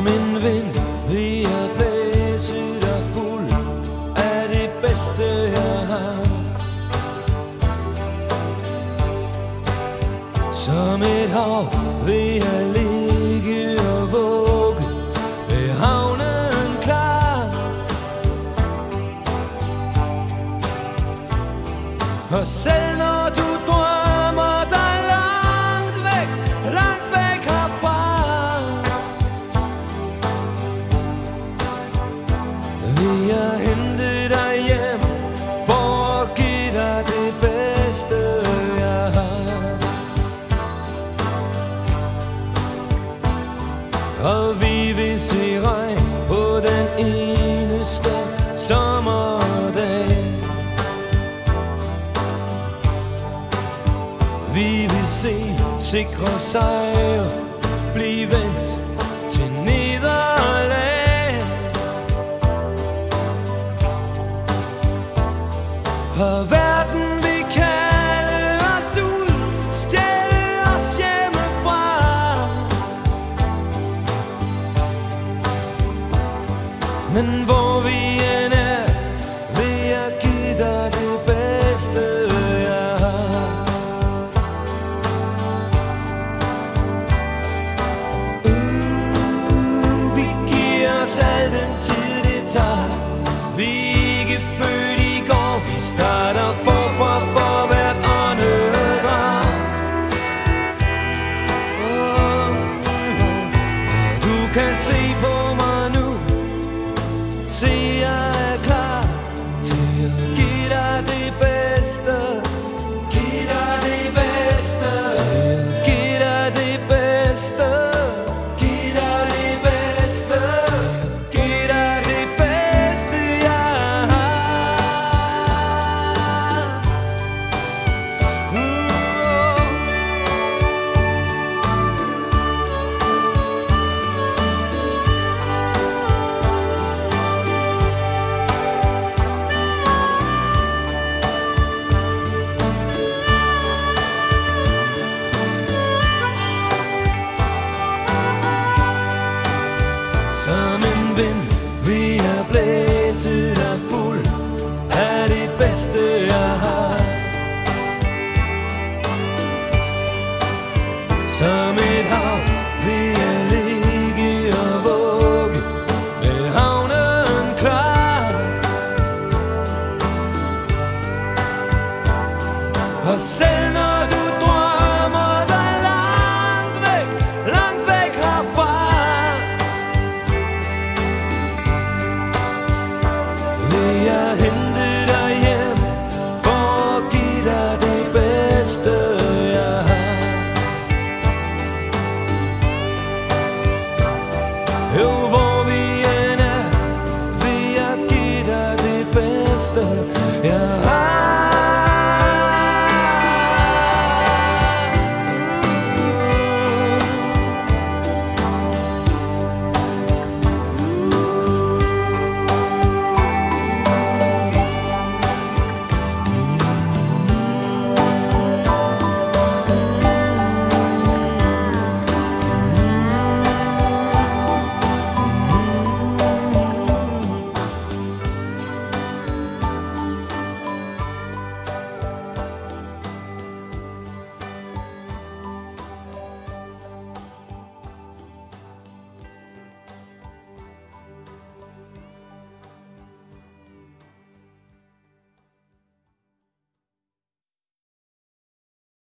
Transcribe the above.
Som en vind vil jeg blæse dig fuld af det bedste jeg har. Som et hav vil jeg ligge og vugge ved havnen klar. Og selv når du eneste sommerdag. Vi vil se sikre sejre. Blive vendt til nederlag Og hver home. Og selv du drømmer dig langt væk, langt væk herfra Vil jeg hente dig hjem for at give dig det bedste jeg har Jo, hvor